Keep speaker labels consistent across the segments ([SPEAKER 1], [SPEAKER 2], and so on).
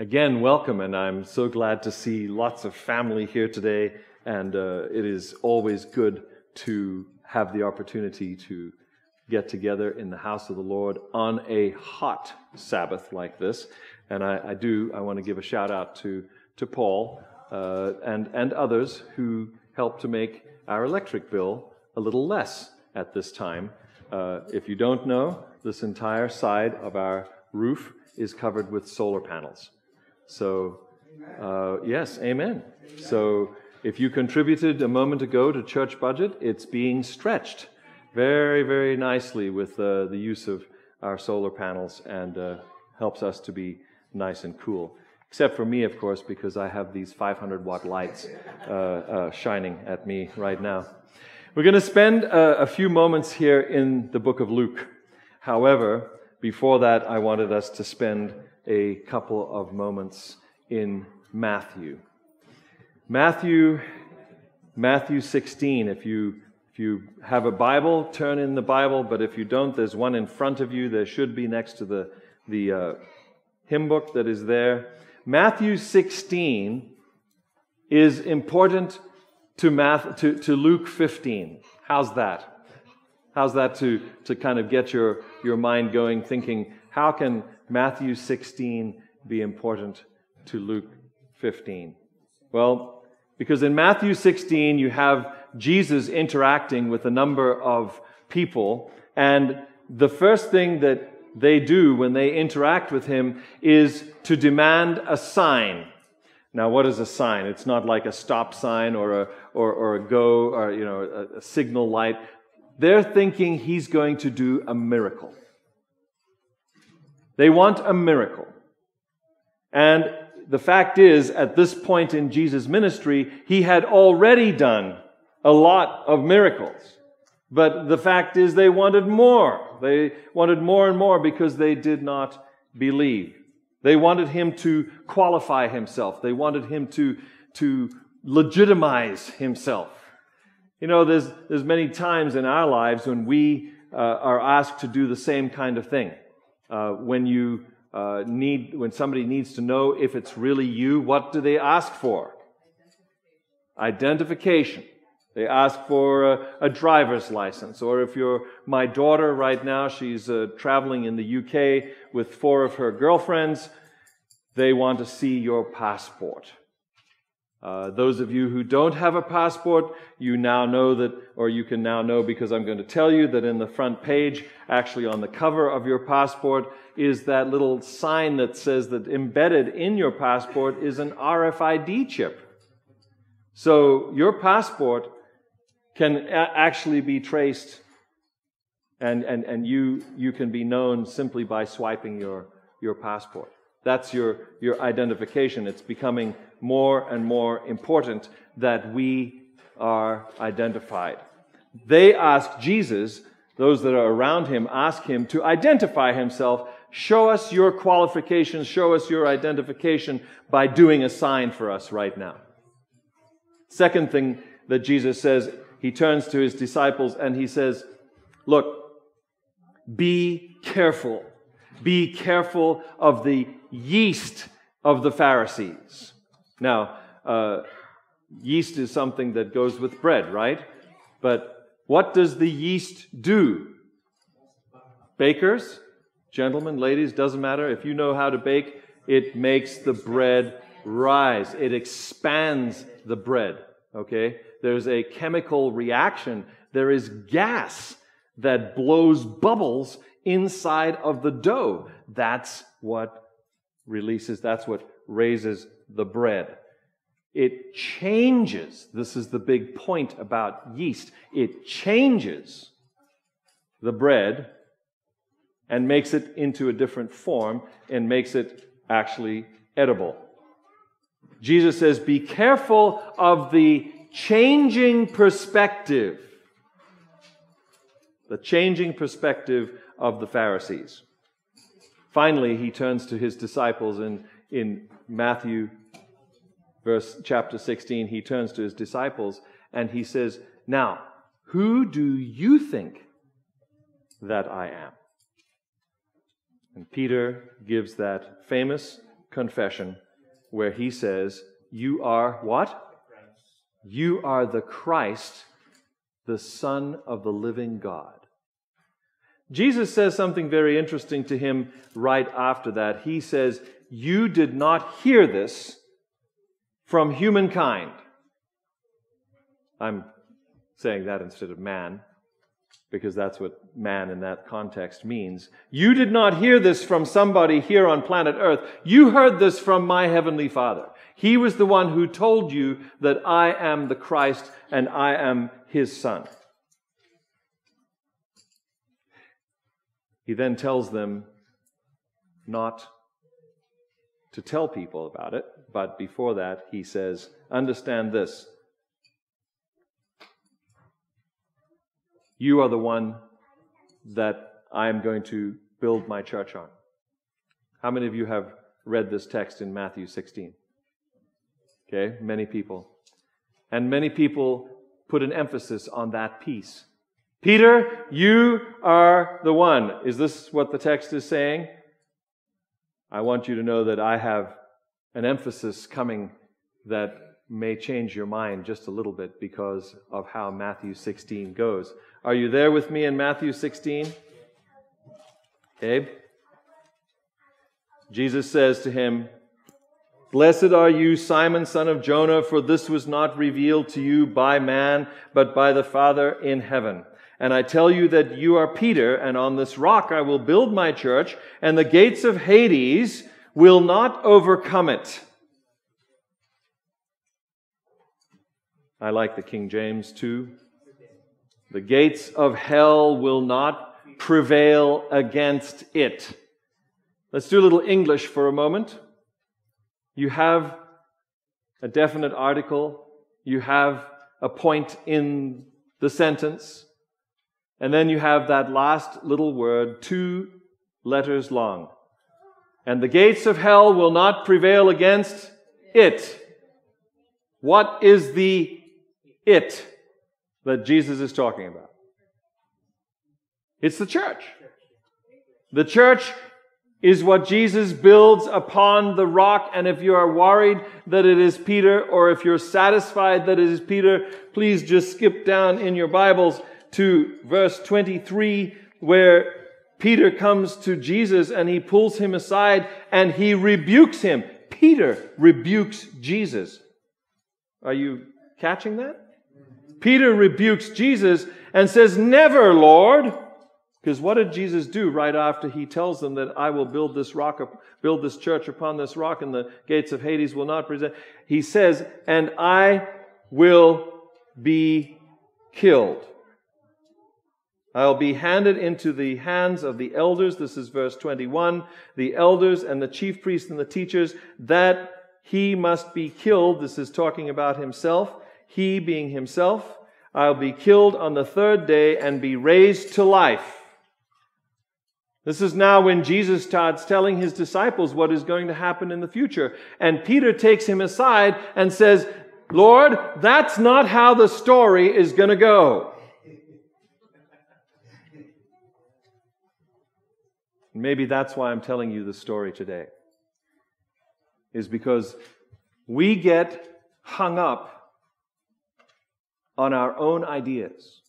[SPEAKER 1] Again, welcome, and I'm so glad to see lots of family here today. And uh, it is always good to have the opportunity to get together in the house of the Lord on a hot Sabbath like this. And I, I do, I want to give a shout out to, to Paul uh, and, and others who helped to make our electric bill a little less at this time. Uh, if you don't know, this entire side of our roof is covered with solar panels. So, uh, yes, amen. So, if you contributed a moment ago to church budget, it's being stretched very, very nicely with uh, the use of our solar panels and uh, helps us to be nice and cool. Except for me, of course, because I have these 500 watt lights uh, uh, shining at me right now. We're going to spend a, a few moments here in the book of Luke. However, before that, I wanted us to spend a couple of moments in Matthew. Matthew, Matthew 16. If you if you have a Bible, turn in the Bible. But if you don't, there's one in front of you. There should be next to the the uh, hymn book that is there. Matthew 16 is important to, Math, to, to Luke 15. How's that? How's that to, to kind of get your, your mind going, thinking, how can Matthew 16 be important to Luke 15? Well, because in Matthew 16, you have Jesus interacting with a number of people, and the first thing that they do when they interact with him is to demand a sign. Now, what is a sign? It's not like a stop sign or a, or, or a go or, you know, a, a signal light. They're thinking he's going to do a miracle. They want a miracle. And the fact is, at this point in Jesus' ministry, he had already done a lot of miracles. But the fact is, they wanted more. They wanted more and more because they did not believe. They wanted him to qualify himself. They wanted him to, to legitimize himself. You know, there's, there's many times in our lives when we uh, are asked to do the same kind of thing. Uh, when you uh, need, when somebody needs to know if it's really you, what do they ask for? Identification. They ask for a, a, driver's license. Or if you're my daughter right now, she's uh, traveling in the UK with four of her girlfriends, they want to see your passport. Uh, those of you who don't have a passport, you now know that, or you can now know because I'm going to tell you that in the front page, actually on the cover of your passport, is that little sign that says that embedded in your passport is an RFID chip. So your passport can a- actually be traced and, and, and you, you can be known simply by swiping your, your passport. That's your, your identification. It's becoming more and more important that we are identified. They ask Jesus, those that are around him, ask him to identify himself. Show us your qualifications, show us your identification by doing a sign for us right now. Second thing that Jesus says, he turns to his disciples and he says, Look, be careful. Be careful of the yeast of the Pharisees. Now, uh, yeast is something that goes with bread, right? But what does the yeast do? Bakers, gentlemen, ladies, doesn't matter. If you know how to bake, it makes the bread rise, it expands the bread, okay? There's a chemical reaction, there is gas that blows bubbles inside of the dough. That's what releases, that's what raises the bread. It changes, this is the big point about yeast, it changes the bread and makes it into a different form and makes it actually edible. Jesus says, Be careful of the changing perspective. The changing perspective of the Pharisees. Finally, he turns to his disciples in, in Matthew verse chapter 16. He turns to his disciples and he says, Now, who do you think that I am? And Peter gives that famous confession where he says, You are what? You are the Christ, the Son of the living God. Jesus says something very interesting to him right after that. He says, You did not hear this from humankind. I'm saying that instead of man, because that's what man in that context means. You did not hear this from somebody here on planet Earth. You heard this from my heavenly Father. He was the one who told you that I am the Christ and I am his son. He then tells them not to tell people about it, but before that, he says, Understand this. You are the one that I am going to build my church on. How many of you have read this text in Matthew 16? Okay, many people. And many people put an emphasis on that piece. Peter, you are the one. Is this what the text is saying? I want you to know that I have an emphasis coming that may change your mind just a little bit because of how Matthew 16 goes. Are you there with me in Matthew 16? Okay. Jesus says to him, Blessed are you, Simon, son of Jonah, for this was not revealed to you by man, but by the Father in heaven. And I tell you that you are Peter, and on this rock I will build my church, and the gates of Hades will not overcome it. I like the King James too. The gates of hell will not prevail against it. Let's do a little English for a moment. You have a definite article, you have a point in the sentence, and then you have that last little word, two letters long. And the gates of hell will not prevail against it. What is the it that Jesus is talking about? It's the church. The church is what Jesus builds upon the rock. And if you are worried that it is Peter, or if you're satisfied that it is Peter, please just skip down in your Bibles to verse 23, where Peter comes to Jesus and he pulls him aside and he rebukes him. Peter rebukes Jesus. Are you catching that? Peter rebukes Jesus and says, Never, Lord. Because what did Jesus do right after he tells them that I will build this rock, build this church upon this rock, and the gates of Hades will not present? He says, and I will be killed. I'll be handed into the hands of the elders. This is verse 21. The elders and the chief priests and the teachers, that he must be killed. This is talking about himself. He being himself. I'll be killed on the third day and be raised to life. This is now when Jesus starts telling his disciples what is going to happen in the future. And Peter takes him aside and says, Lord, that's not how the story is going to go. Maybe that's why I'm telling you the story today. Is because we get hung up on our own ideas.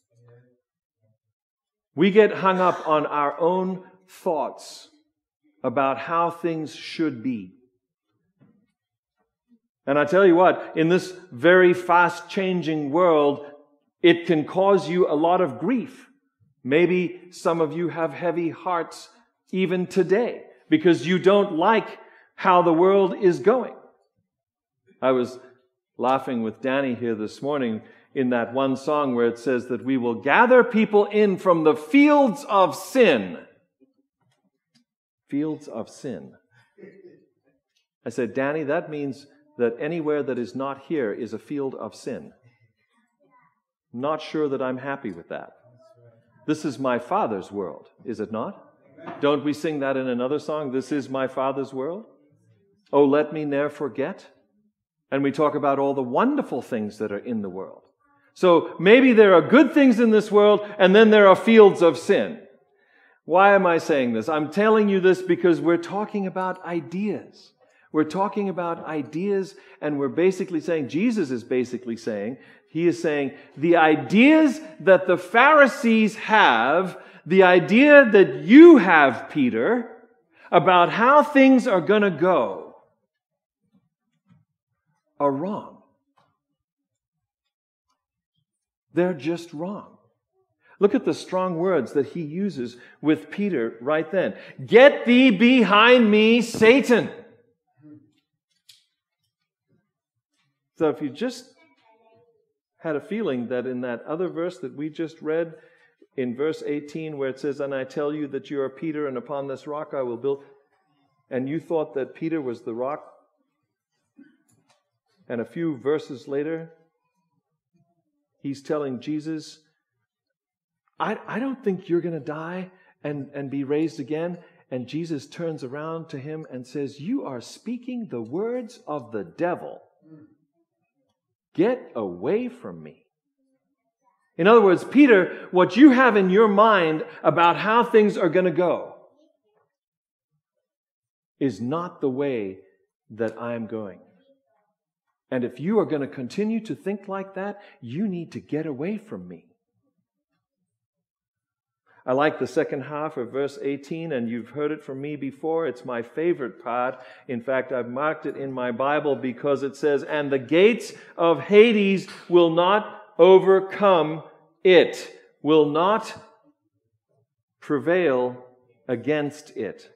[SPEAKER 1] We get hung up on our own thoughts about how things should be. And I tell you what, in this very fast changing world, it can cause you a lot of grief. Maybe some of you have heavy hearts even today because you don't like how the world is going. I was laughing with Danny here this morning in that one song where it says that we will gather people in from the fields of sin fields of sin. I said, Danny, that means that anywhere that is not here is a field of sin. Not sure that I'm happy with that. This is my Father's world, is it not? Don't we sing that in another song? This is my Father's world. Oh, let me ne'er forget. And we talk about all the wonderful things that are in the world. So maybe there are good things in this world, and then there are fields of sin. Why am I saying this? I'm telling you this because we're talking about ideas. We're talking about ideas, and we're basically saying, Jesus is basically saying, he is saying, the ideas that the Pharisees have, the idea that you have, Peter, about how things are going to go, are wrong. They're just wrong. Look at the strong words that he uses with Peter right then. Get thee behind me, Satan. So if you just had a feeling that in that other verse that we just read, in verse 18, where it says, And I tell you that you are Peter, and upon this rock I will build, and you thought that Peter was the rock, and a few verses later, he's telling Jesus, I, I don't think you're going to die and, and be raised again. And Jesus turns around to him and says, You are speaking the words of the devil. Get away from me. In other words, Peter, what you have in your mind about how things are going to go is not the way that I'm going. And if you are going to continue to think like that, you need to get away from me. I like the second half of verse 18, and you've heard it from me before. It's my favorite part. In fact, I've marked it in my Bible because it says, And the gates of Hades will not overcome it, will not prevail against it.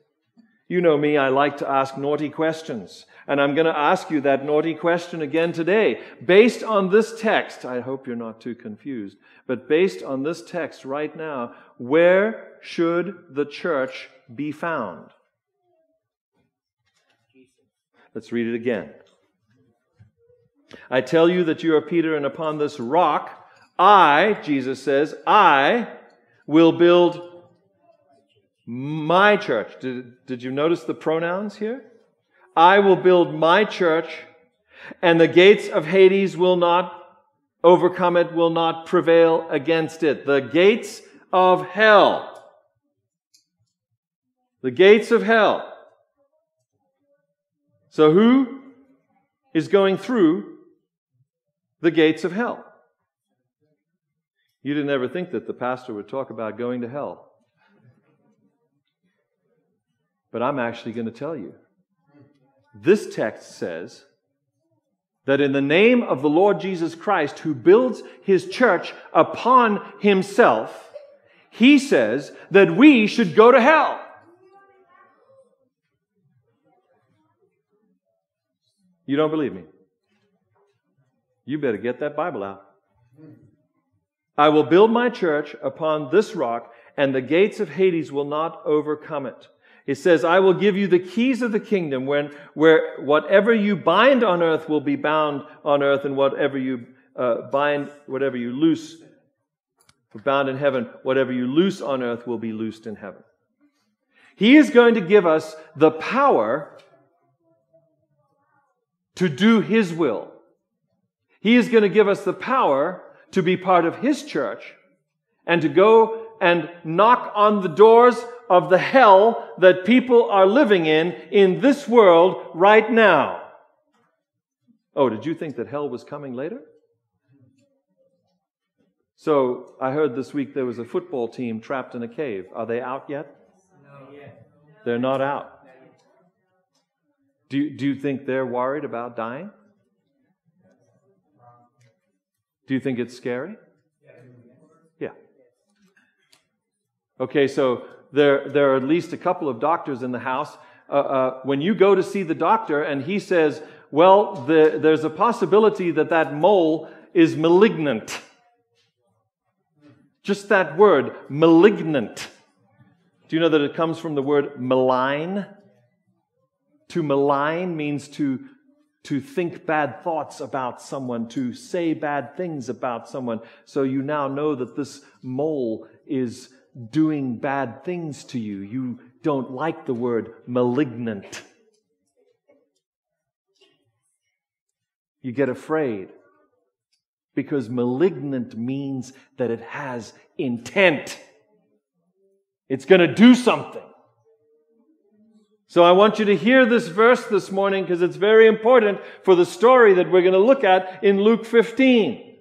[SPEAKER 1] You know me, I like to ask naughty questions. And I'm going to ask you that naughty question again today. Based on this text, I hope you're not too confused, but based on this text right now, where should the church be found? Let's read it again. I tell you that you are Peter, and upon this rock, I, Jesus says, I will build my church. Did, did you notice the pronouns here? I will build my church, and the gates of Hades will not overcome it, will not prevail against it. The gates of hell. The gates of hell. So who is going through the gates of hell? You didn't ever think that the pastor would talk about going to hell. But I'm actually going to tell you. This text says that in the name of the Lord Jesus Christ, who builds his church upon himself, he says that we should go to hell. You don't believe me? You better get that Bible out. I will build my church upon this rock, and the gates of Hades will not overcome it. It says, I will give you the keys of the kingdom when, where whatever you bind on earth will be bound on earth and whatever you uh, bind, whatever you loose, bound in heaven, whatever you loose on earth will be loosed in heaven. He is going to give us the power to do His will. He is going to give us the power to be part of His church and to go and knock on the doors of the hell that people are living in in this world right now. Oh, did you think that hell was coming later? So I heard this week there was a football team trapped in a cave. Are they out yet? No. They're not out. Do, do you think they're worried about dying? Do you think it's scary? Yeah. Okay, so there, there are at least a couple of doctors in the house. Uh, uh, when you go to see the doctor and he says, well, the, there's a possibility that that mole is malignant. Just that word, malignant. Do you know that it comes from the word malign? To malign means to, to think bad thoughts about someone, to say bad things about someone. So you now know that this mole is doing bad things to you. You don't like the word malignant. You get afraid because malignant means that it has intent. It's going to do something. So I want you to hear this verse this morning because it's very important for the story that we're going to look at in Luke 15.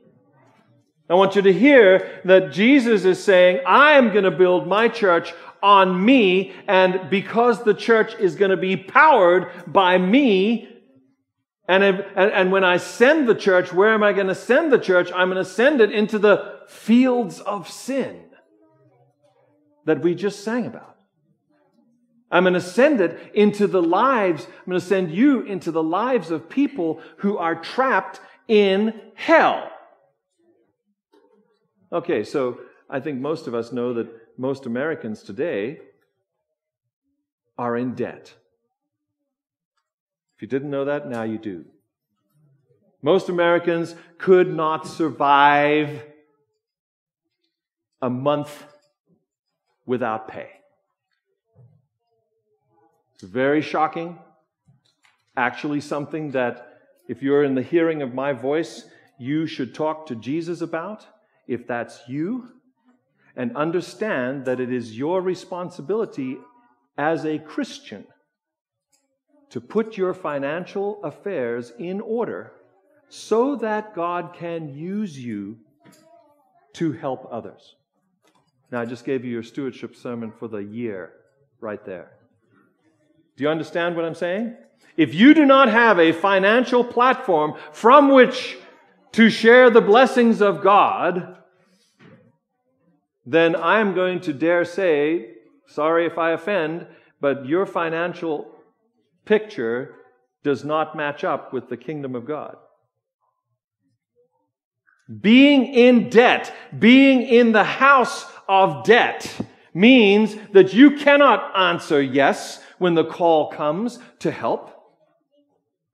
[SPEAKER 1] I want you to hear that Jesus is saying, I am going to build my church on me, and because the church is going to be powered by me, and, if, and, and when I send the church, where am I going to send the church? I'm going to send it into the fields of sin that we just sang about. I'm going to send it into the lives, I'm going to send you into the lives of people who are trapped in hell. Okay, so I think most of us know that most Americans today are in debt. If you didn't know that, now you do. Most Americans could not survive a month without pay. It's very shocking. Actually, something that, if you're in the hearing of my voice, you should talk to Jesus about, if that's you, and understand that it is your responsibility as a Christian to put your financial affairs in order so that God can use you to help others. Now, I just gave you your stewardship sermon for the year right there. Do you understand what I'm saying? If you do not have a financial platform from which to share the blessings of God, then I am going to dare say, sorry if I offend, but your financial picture does not match up with the kingdom of God. Being in debt, being in the house of debt, means that you cannot answer yes when the call comes to help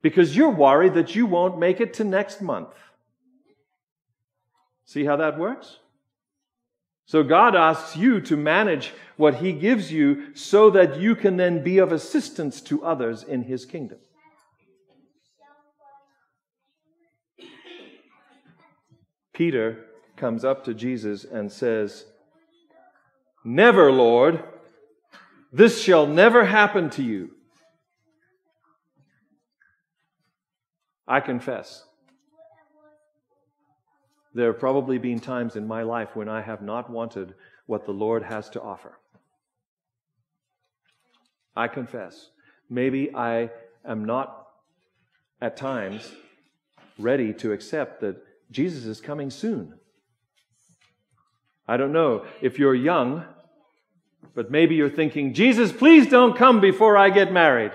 [SPEAKER 1] because you're worried that you won't make it to next month. See how that works? So God asks you to manage what He gives you so that you can then be of assistance to others in His kingdom. Peter comes up to Jesus and says, Never, Lord. This shall never happen to you. I confess. There have probably been times in my life when I have not wanted what the Lord has to offer. I confess. Maybe I am not at times ready to accept that Jesus is coming soon. I don't know if you're young but maybe you're thinking, Jesus, please don't come before I get married.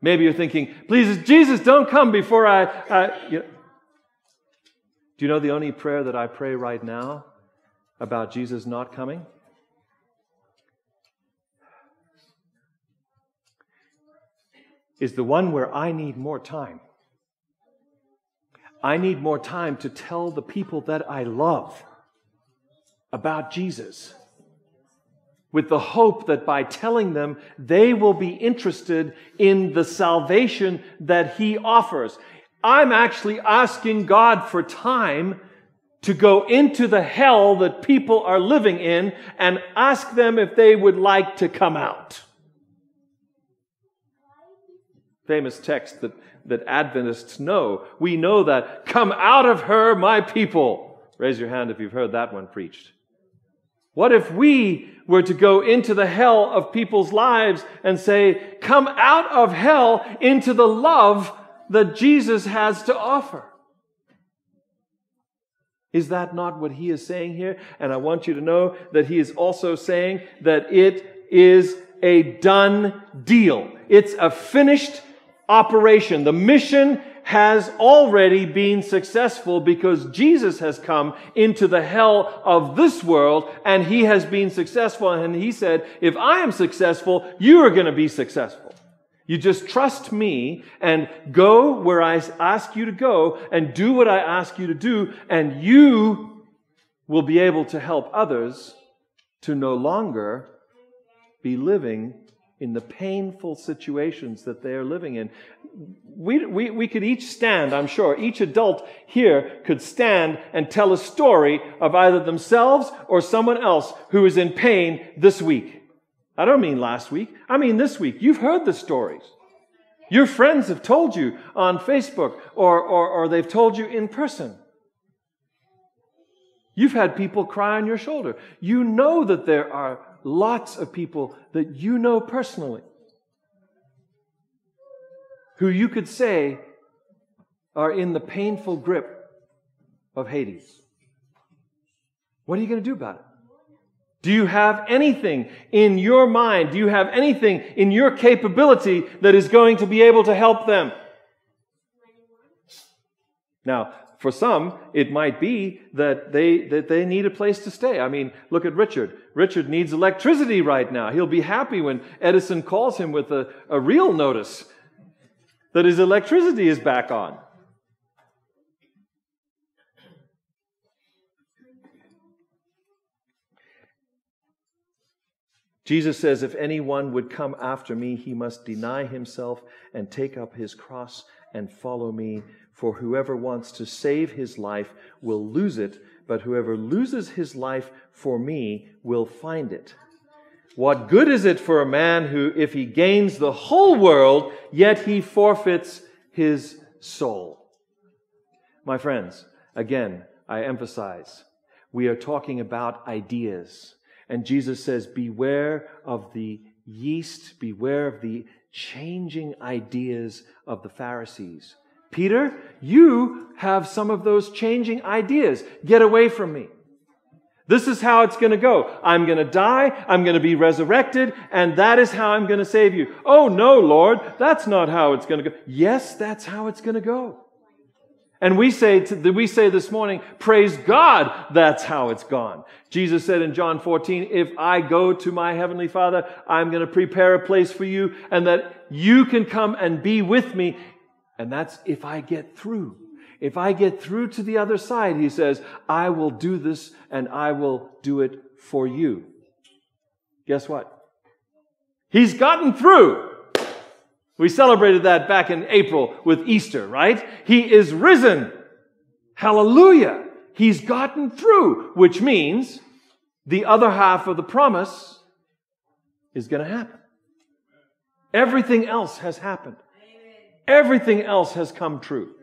[SPEAKER 1] Maybe you're thinking, please, Jesus, don't come before I. I you know. Do you know the only prayer that I pray right now about Jesus not coming? Is the one where I need more time. I need more time to tell the people that I love about Jesus with the hope that by telling them, they will be interested in the salvation that He offers. I'm actually asking God for time to go into the hell that people are living in and ask them if they would like to come out. Famous text that, that Adventists know. We know that, come out of her, my people. Raise your hand if you've heard that one preached. What if we were to go into the hell of people's lives and say, come out of hell into the love that Jesus has to offer? Is that not what he is saying here? And I want you to know that he is also saying that it is a done deal. It's a finished operation. The mission has already been successful because Jesus has come into the hell of this world and he has been successful. And he said, if I am successful, you are going to be successful. You just trust me and go where I ask you to go and do what I ask you to do, and you will be able to help others to no longer be living in the painful situations that they are living in we, we, we could each stand, I'm sure, each adult here could stand and tell a story of either themselves or someone else who is in pain this week. I don't mean last week. I mean this week. You've heard the stories. Your friends have told you on Facebook or, or, or they've told you in person. You've had people cry on your shoulder. You know that there are lots of people that you know personally who you could say are in the painful grip of Hades. What are you going to do about it? Do you have anything in your mind? Do you have anything in your capability that is going to be able to help them? Now, for some, it might be that they, that they need a place to stay. I mean, look at Richard. Richard needs electricity right now. He'll be happy when Edison calls him with a, a real notice that his electricity is back on. Jesus says, If anyone would come after me, he must deny himself and take up his cross and follow me. For whoever wants to save his life will lose it, but whoever loses his life for me will find it. What good is it for a man who, if he gains the whole world, yet he forfeits his soul? My friends, again, I emphasize, we are talking about ideas. And Jesus says, Beware of the yeast, beware of the changing ideas of the Pharisees. Peter, you have some of those changing ideas. Get away from me. This is how it's going to go. I'm going to die. I'm going to be resurrected. And that is how I'm going to save you. Oh, no, Lord. That's not how it's going to go. Yes, that's how it's going to go. And we say, to, we say this morning, praise God, that's how it's gone. Jesus said in John 14, if I go to my heavenly Father, I'm going to prepare a place for you and that you can come and be with me. And that's if I get through. If I get through to the other side, he says, I will do this and I will do it for you. Guess what? He's gotten through. We celebrated that back in April with Easter, right? He is risen. Hallelujah. He's gotten through, which means the other half of the promise is going to happen. Everything else has happened. Everything else has come true.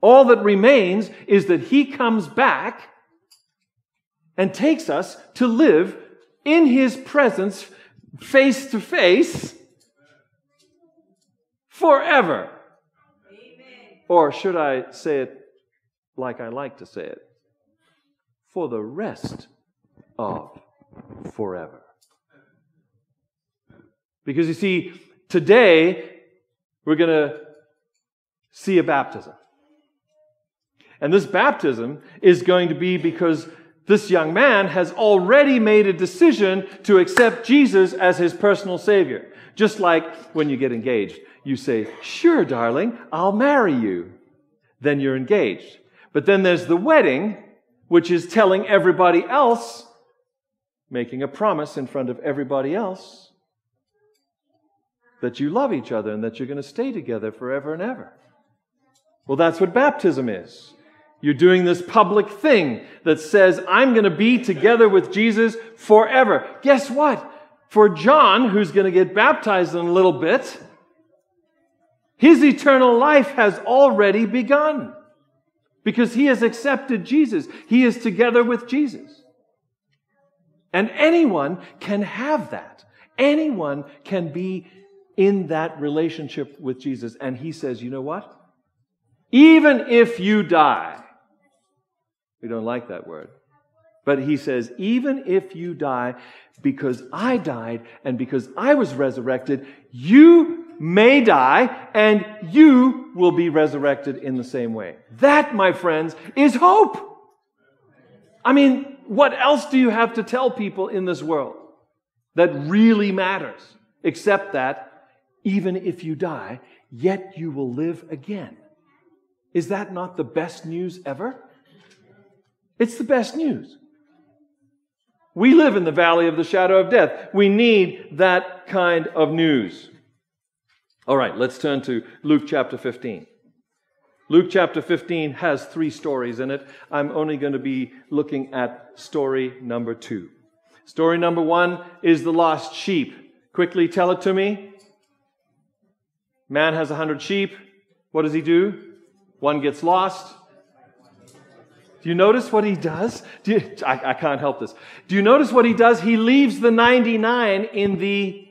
[SPEAKER 1] All that remains is that He comes back and takes us to live in His presence face to face forever. Amen. Or should I say it like I like to say it? For the rest of forever. Because you see, today we're going to see a baptism. And this baptism is going to be because this young man has already made a decision to accept Jesus as his personal Savior. Just like when you get engaged you say, Sure, darling, I'll marry you. Then you're engaged. But then there's the wedding, which is telling everybody else, making a promise in front of everybody else, that you love each other and that you're going to stay together forever and ever. Well, that's what baptism is. You're doing this public thing that says, I'm going to be together with Jesus forever. Guess what? For John, who's going to get baptized in a little bit, his eternal life has already begun because he has accepted Jesus. He is together with Jesus. And anyone can have that. Anyone can be in that relationship with Jesus. And he says, you know what? Even if you die, we don't like that word, but he says, even if you die, because I died and because I was resurrected, you may die and you will be resurrected in the same way. That, my friends, is hope. I mean, what else do you have to tell people in this world that really matters except that even if you die, yet you will live again? Is that not the best news ever? It's the best news. We live in the valley of the shadow of death. We need that kind of news. All right, let's turn to Luke chapter 15. Luke chapter 15 has three stories in it. I'm only going to be looking at story number two. Story number one is the lost sheep. Quickly tell it to me. Man has a hundred sheep. What does he do? One gets lost. Do you notice what he does? Do you, I, I can't help this. Do you notice what he does? He leaves the 99 in the.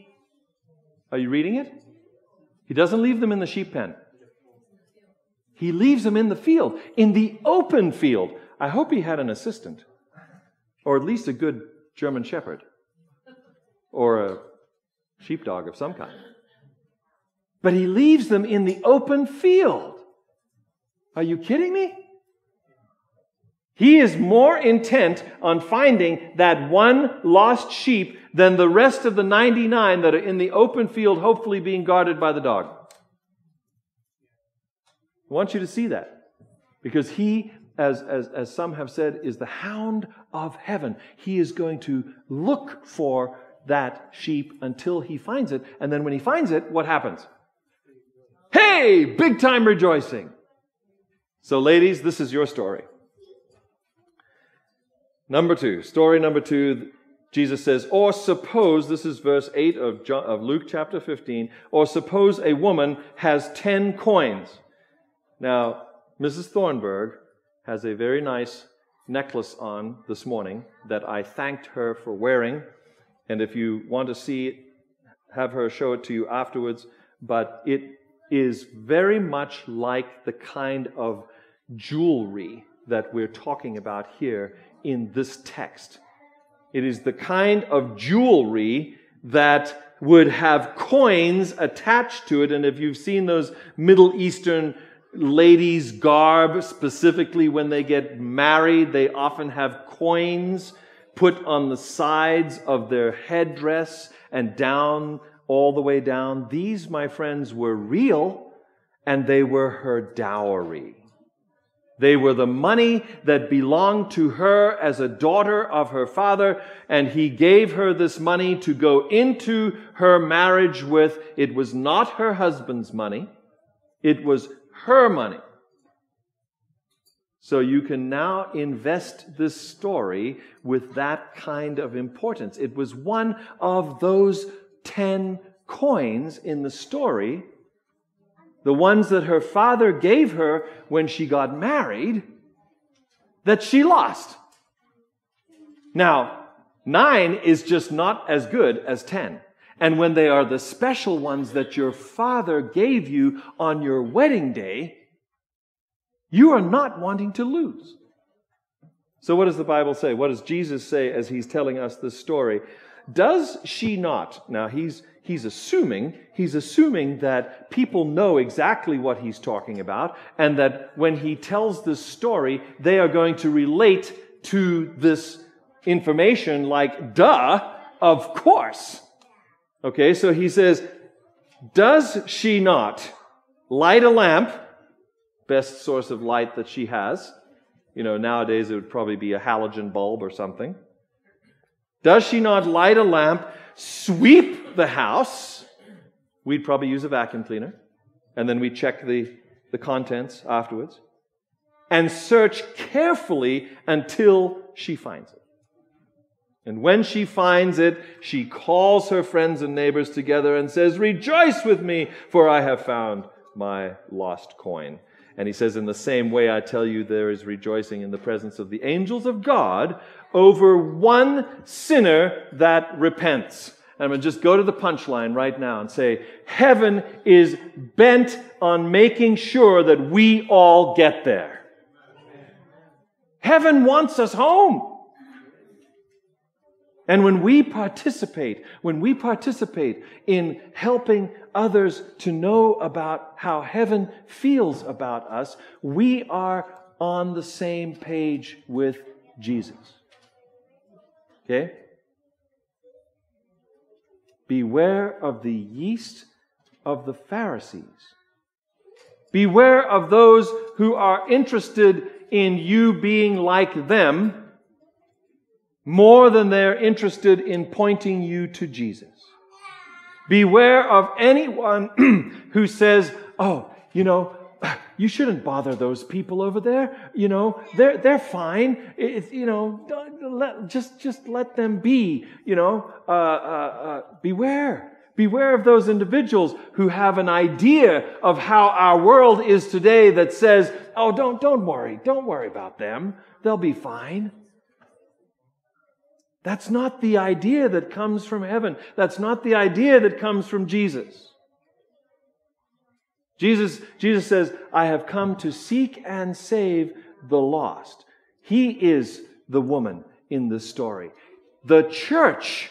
[SPEAKER 1] Are you reading it? He doesn't leave them in the sheep pen. He leaves them in the field, in the open field. I hope he had an assistant, or at least a good German shepherd, or a sheepdog of some kind. But he leaves them in the open field. Are you kidding me? He is more intent on finding that one lost sheep than the rest of the 99 that are in the open field, hopefully being guarded by the dog. I want you to see that. Because he, as, as, as some have said, is the hound of heaven. He is going to look for that sheep until he finds it. And then when he finds it, what happens? Hey, big time rejoicing. So, ladies, this is your story. Number two, story number two, Jesus says, or suppose, this is verse 8 of, John, of Luke chapter 15, or suppose a woman has 10 coins. Now, Mrs. Thornburg has a very nice necklace on this morning that I thanked her for wearing. And if you want to see it, have her show it to you afterwards. But it is very much like the kind of jewelry that we're talking about here in this text. It is the kind of jewelry that would have coins attached to it. And if you've seen those Middle Eastern ladies' garb, specifically when they get married. They often have coins put on the sides of their headdress and down, all the way down. These, my friends, were real and they were her dowry. They were the money that belonged to her as a daughter of her father, and he gave her this money to go into her marriage with. It was not her husband's money. It was her money. So you can now invest this story with that kind of importance. It was one of those 10 coins in the story, the ones that her father gave her when she got married, that she lost. Now, nine is just not as good as 10. And when they are the special ones that your father gave you on your wedding day, you are not wanting to lose. So, what does the Bible say? What does Jesus say as he's telling us this story? Does she not? Now, he's, he's assuming, he's assuming that people know exactly what he's talking about, and that when he tells this story, they are going to relate to this information like, duh, of course. Okay, so he says, Does she not light a lamp? Best source of light that she has. You know, nowadays it would probably be a halogen bulb or something. Does she not light a lamp, sweep the house? We'd probably use a vacuum cleaner. And then we check the, the contents afterwards. And search carefully until she finds it. And when she finds it, she calls her friends and neighbors together and says, Rejoice with me, for I have found my lost coin. And he says, In the same way, I tell you, there is rejoicing in the presence of the angels of God over one sinner that repents. And I'm going to just go to the punchline right now and say, Heaven is bent on making sure that we all get there. Heaven wants us home. And when we participate, when we participate in helping others to know about how heaven feels about us, we are on the same page with Jesus. Okay? Beware of the yeast of the Pharisees. Beware of those who are interested in you being like them more than they're interested in pointing you to Jesus. Beware of anyone who says, Oh, you know, you shouldn't bother those people over there. You know, they're, they're fine. It's, you know, let, just, just let them be, you know, uh, uh, uh, beware. Beware of those individuals who have an idea of how our world is today that says, oh, don't, don't worry. Don't worry about them. They'll be fine. That's not the idea that comes from heaven. That's not the idea that comes from Jesus. Jesus, Jesus says, I have come to seek and save the lost. He is the woman in this story. The church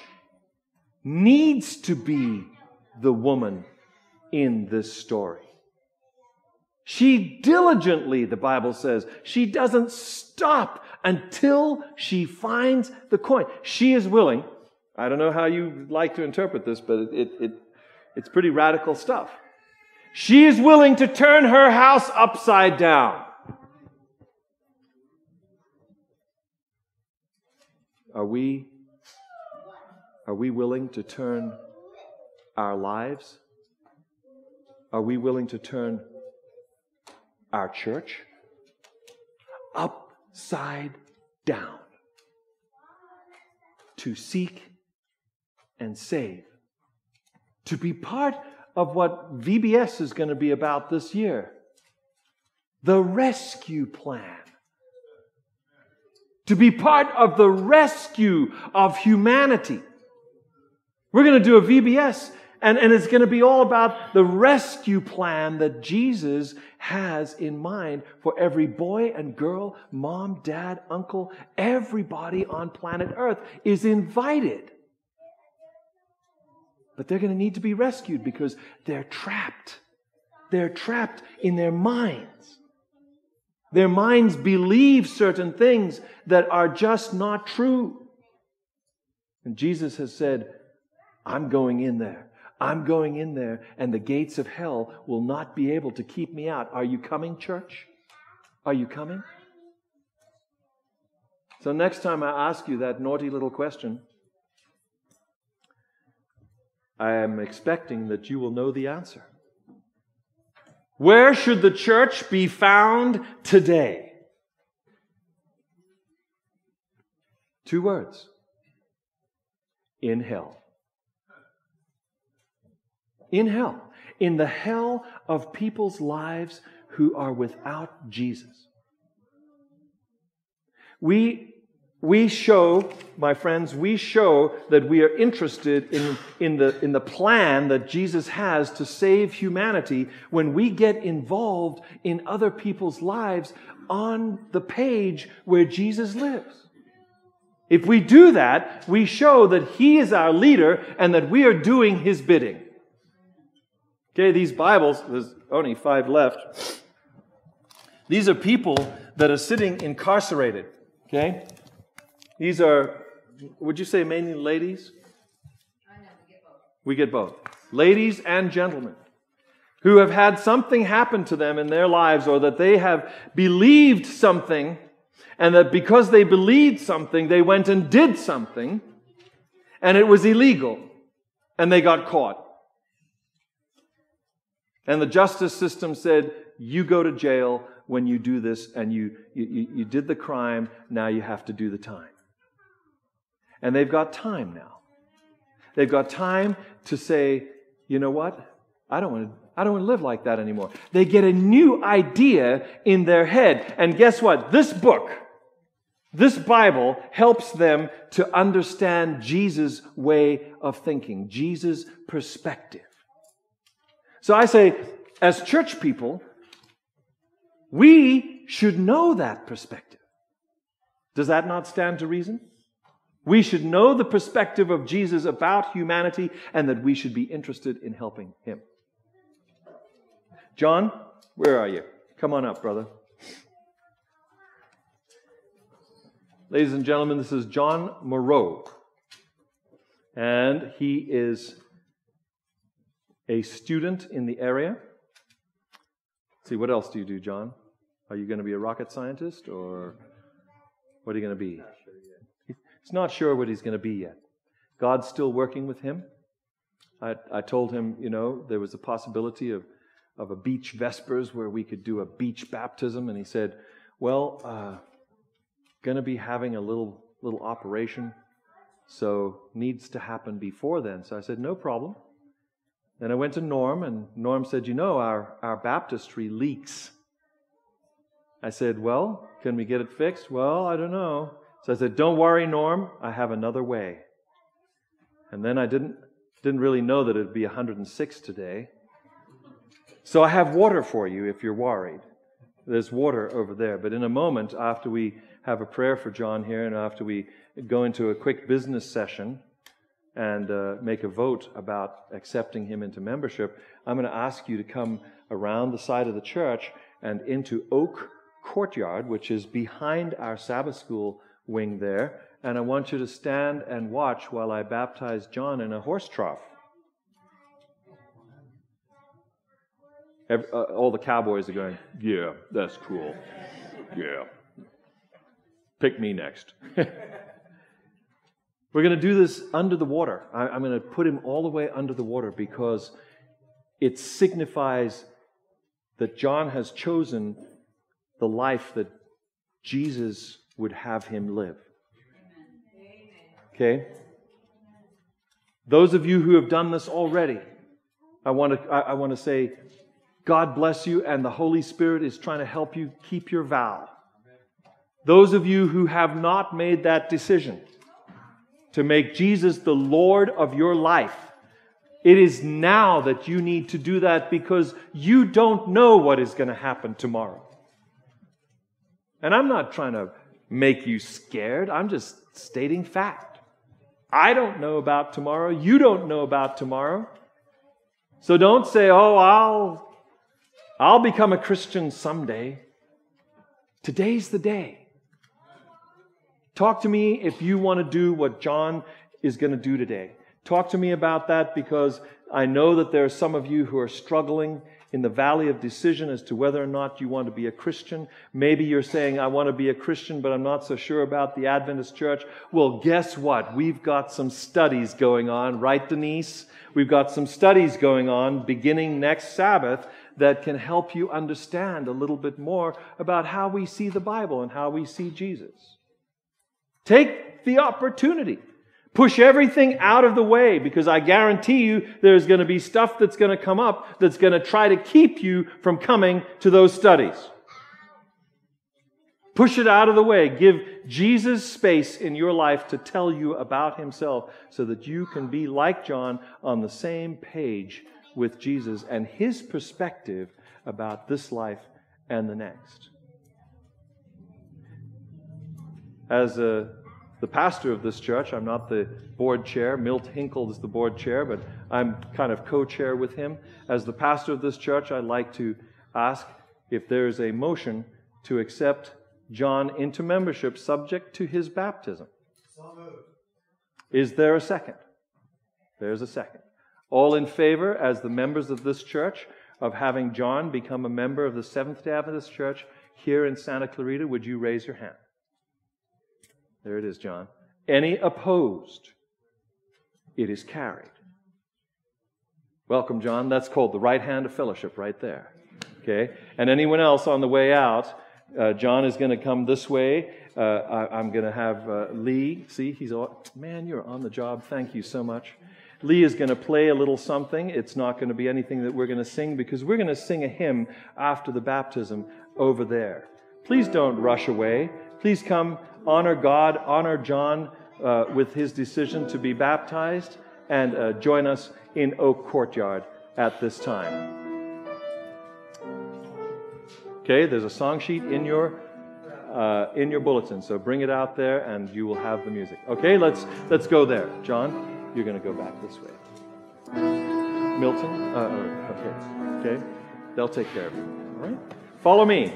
[SPEAKER 1] needs to be the woman in this story. She diligently, the Bible says, she doesn't stop until she finds the coin. She is willing. I don't know how you like to interpret this, but it, it, it it's pretty radical stuff. She is willing to turn her house upside down. Are we, are we willing to turn our lives? Are we willing to turn our church upside down to seek and save? To be part of what VBS is going to be about this year the rescue plan. To be part of the rescue of humanity. We're going to do a VBS, and, and it's going to be all about the rescue plan that Jesus has in mind for every boy and girl, mom, dad, uncle, everybody on planet Earth is invited but they're going to need to be rescued because they're trapped. They're trapped in their minds. Their minds believe certain things that are just not true. And Jesus has said, I'm going in there. I'm going in there, and the gates of hell will not be able to keep me out. Are you coming, church? Are you coming? So, next time I ask you that naughty little question, I am expecting that you will know the answer. Where should the church be found today? Two words in hell. In hell. In the hell of people's lives who are without Jesus. We we show, my friends, we show that we are interested in, in, the, in the plan that Jesus has to save humanity when we get involved in other people's lives on the page where Jesus lives. If we do that, we show that He is our leader and that we are doing His bidding. Okay, these Bibles, there's only five left. These are people that are sitting incarcerated. Okay? These are, would you say mainly ladies? We get both. Ladies and gentlemen who have had something happen to them in their lives or that they have believed something and that because they believed something, they went and did something and it was illegal and they got caught. And the justice system said, you go to jail when you do this and you, you, you did the crime, now you have to do the time. And they've got time now. They've got time to say, you know what? I don't want to. I don't want to live like that anymore. They get a new idea in their head. And guess what? This book, this Bible helps them to understand Jesus' way of thinking, Jesus' perspective. So I say, as church people, we should know that perspective. Does that not stand to reason? We should know the perspective of Jesus about humanity and that we should be interested in helping him. John, where are you? Come on up, brother. Ladies and gentlemen, this is John Moreaux. And he is a student in the area. Let's see, what else do you do, John? Are you going to be a rocket scientist or what are you going to be? He's not sure what he's going to be yet. God's still working with him. I, I told him, you know, there was a possibility of, of a beach vespers where we could do a beach baptism. And he said, Well, uh, going to be having a little, little operation, so needs to happen before then. So I said, No problem. Then I went to Norm, and Norm said, You know, our, our baptistry leaks. I said, Well, can we get it fixed? Well, I don't know. So I said, Don't worry, Norm, I have another way. And then I didn't, didn't really know that it'd be 106 today. So I have water for you if you're worried. There's water over there. But in a moment, after we have a prayer for John here, and after we go into a quick business session and uh, make a vote about accepting him into membership, I'm going to ask you to come around the side of the church and into Oak Courtyard, which is behind our Sabbath school wing there. And I want you to stand and watch while I baptize John in a horse trough. Every, uh, all the cowboys are going, Yeah, that's cool. Yeah. Pick me next. We're going to do this under the water. I, I'm going to put him all the way under the water because it signifies that John has chosen the life that Jesus would have him live. Okay? Those of you who have done this already, I want to, I want to say, God bless you, and the Holy Spirit is trying to help you keep your vow. Those of you who have not made that decision to make Jesus the Lord of your life, it is now that you need to do that because you don't know what is going to happen tomorrow. And I'm not trying to make you scared, I'm just stating fact. I don't know about tomorrow. You don't know about tomorrow. So don't say, oh, I'll I'll become a Christian someday. Today's the day. Talk to me if you want to do what John is going to do today. Talk to me about that because I know that there are some of you who are struggling in the valley of decision as to whether or not you want to be a Christian. Maybe you're saying, I want to be a Christian, but I'm not so sure about the Adventist church. Well, guess what? We've got some studies going on, right, Denise? We've got some studies going on beginning next Sabbath that can help you understand a little bit more about how we see the Bible and how we see Jesus. Take the opportunity. Push everything out of the way because I guarantee you there's going to be stuff that's going to come up that's going to try to keep you from coming to those studies. Push it out of the way. Give Jesus space in your life to tell you about himself so that you can be like John on the same page with Jesus and his perspective about this life and the next. As a, the pastor of this church, I'm not the board chair. Milt Hinkle is the board chair, but I'm kind of co chair with him. As the pastor of this church, I'd like to ask if there is a motion to accept John into membership subject to his baptism. Is there a second? There's a second. All in favor, as the members of this church, of having John become a member of the Seventh day Adventist Church here in Santa Clarita, would you raise your hand? There it is, John. Any opposed? It is carried. Welcome, John. That's called the right hand of fellowship right there. Okay? And anyone else on the way out, uh, John is going to come this way. Uh, I, am going to have uh, Lee. See, he's all, man, you're on the job. Thank you so much. Lee is going to play a little something. It's not going to be anything that we're going to sing because we're going to sing a hymn after the baptism over there. Please don't rush away. Please come honor God, honor John uh, with his decision to be baptized, and uh, join us in Oak Courtyard at this time. Okay, there's a song sheet in your uh, in your bulletin, so bring it out there, and you will have the music. Okay, let's let's go there, John you're going to go back this way. Milton? Uh, okay. Okay. They'll take care of you. All right? Follow me.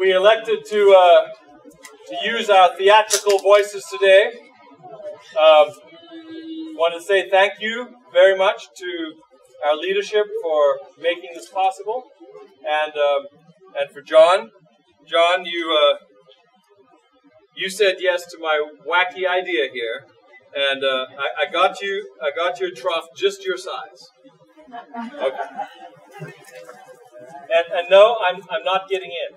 [SPEAKER 2] We elected to uh, to use our theatrical voices today. Um, want to say thank you very much to our leadership for making this possible, and um, and for John. John, you uh, you said yes to my wacky idea here, and uh, I, I got you I got you a trough just your size. Okay. And, and no, I'm, I'm not getting in.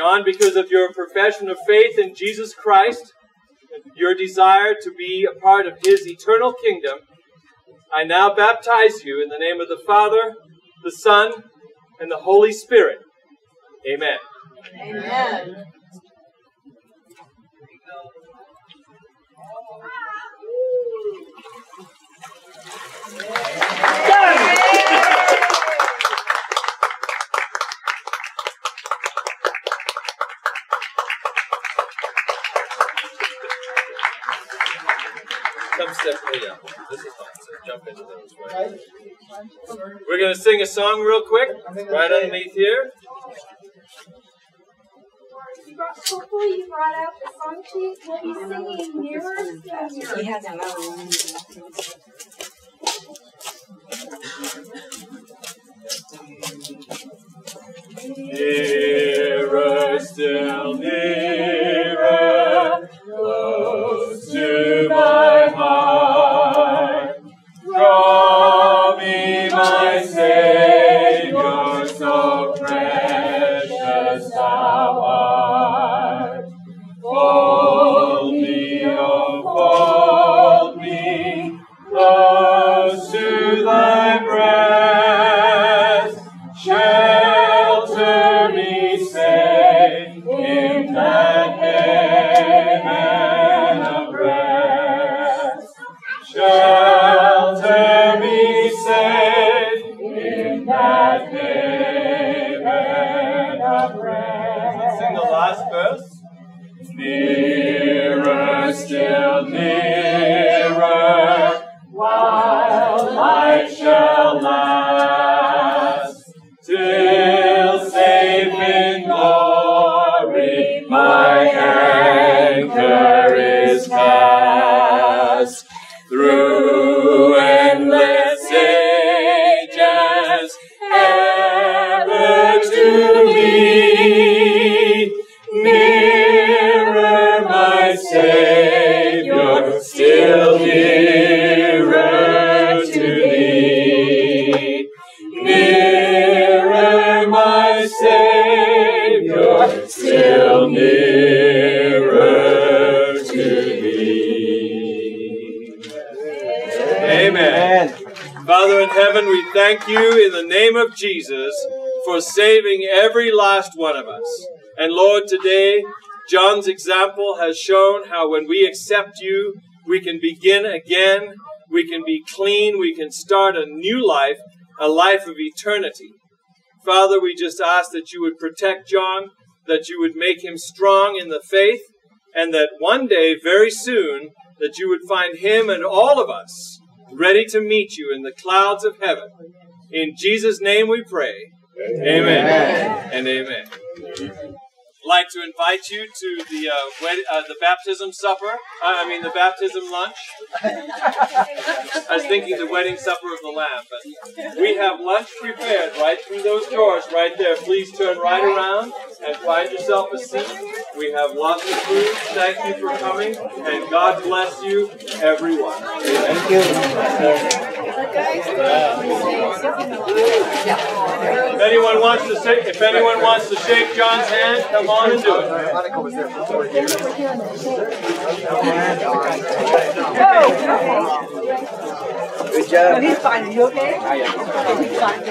[SPEAKER 2] John, because of your profession of faith in Jesus Christ, your desire to be a part of his eternal kingdom, I now baptize you in the name of the Father, the Son, and the Holy Spirit. Amen.
[SPEAKER 3] Amen.
[SPEAKER 2] Come step, yeah, this is fine. So jump into those right. We're going to sing a song real quick, right underneath here.
[SPEAKER 4] Hopefully you brought out the song sheet. We'll be singing Still Nearer.
[SPEAKER 3] He has another one.
[SPEAKER 2] Nearer, still to thee. Amen. Father in heaven, we thank you in the name of Jesus for saving every last one of us. And Lord, today, John's example has shown how when we accept you, we can begin again, we can be clean, we can start a new life, a life of eternity. Father, we just ask that you would protect John, that you would make him strong in the faith, and that one day, very soon, that you would find him and all of us ready to meet you in the clouds of heaven. In Jesus' name we pray. Amen. And amen. Like to invite you to the uh, wed- uh, the baptism supper. Uh, I mean the baptism lunch. I was thinking the wedding supper of the Lamb, but we have lunch prepared right through those doors right there. Please turn right around and find yourself a seat. We have lots of food. Thank you for coming, and God bless you, everyone.
[SPEAKER 3] Thank you.
[SPEAKER 1] If anyone wants to say, if anyone wants to shake John's hand, come on and do it.
[SPEAKER 5] Monica was there for four years. Good job.
[SPEAKER 6] He's fine. You okay?
[SPEAKER 5] I am.
[SPEAKER 6] He's fine.